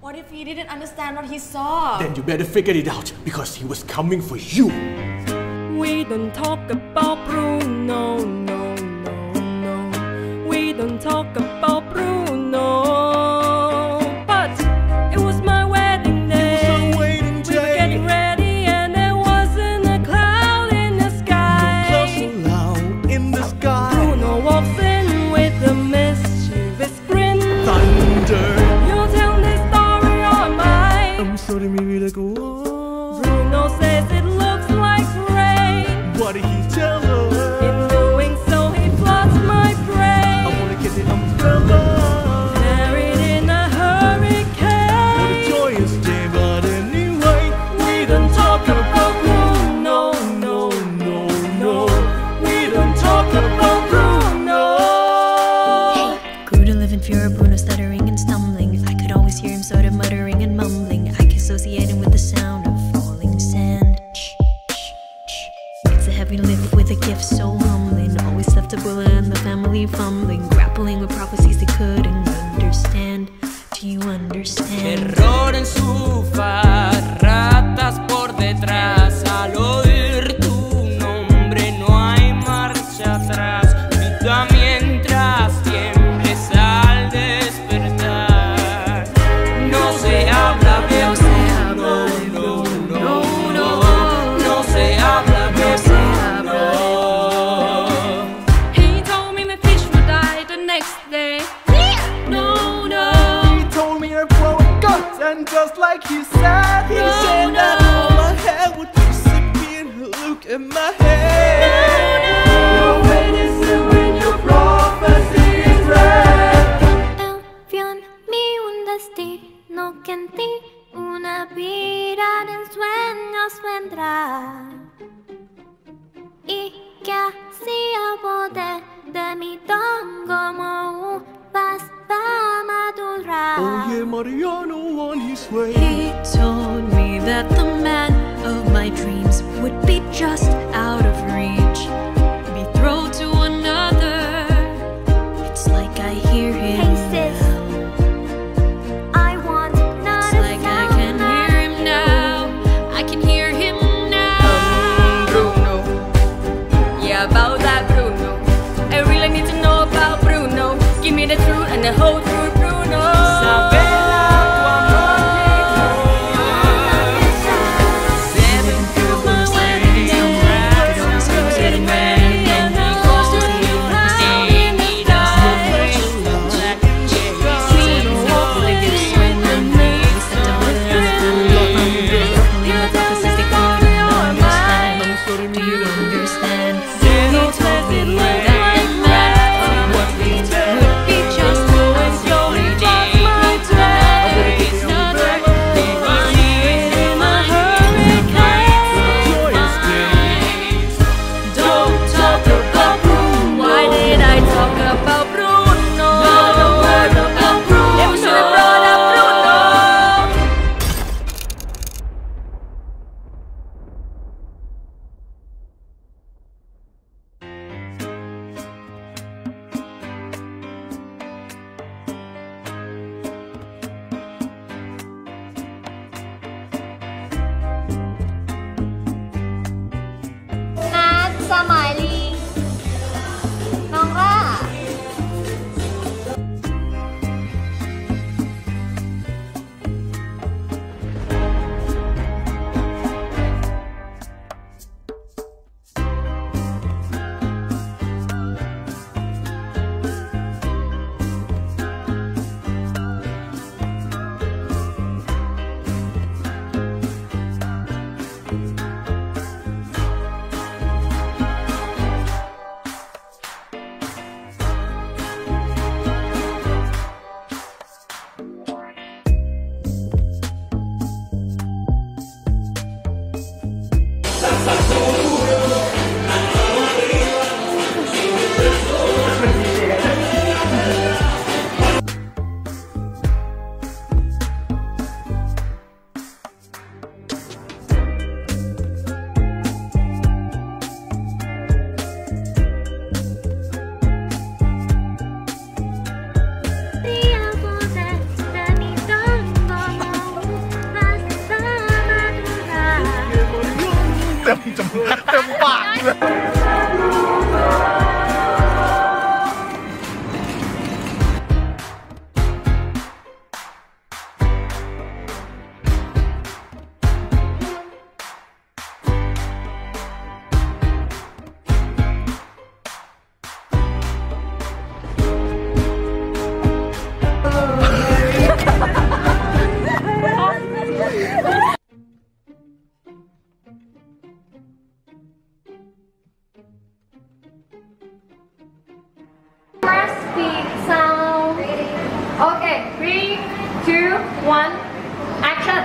What if he didn't understand what he saw? Then you better figure it out because he was coming for you. We don't talk about Bruno, mine. I'm sorry, like whoa. Bruno says it looks like rain. What did he tell her? In doing so, he floods my I brain. wanna get the umbrella. Heavy lift with a gift so humbling. Always left Abuela and the family fumbling. Grappling with prophecies they couldn't understand. Do you understand? Error en su destino que en ti una vida de sueños vendrá y que así poder de mi don como uvas va a madurar. Oh yeah, Mariano on his way. He told me that the man of my dreams would be just out of reach, be thrown to another. It's like I hear him Hey, sis. I want not It's a like I can hear him now. I can hear him now. Bruno. Yeah, about that Bruno. I really need to know about Bruno. Give me the truth and the whole ต็มจมูกเต็มปากเลย Okay, three, two, one, action.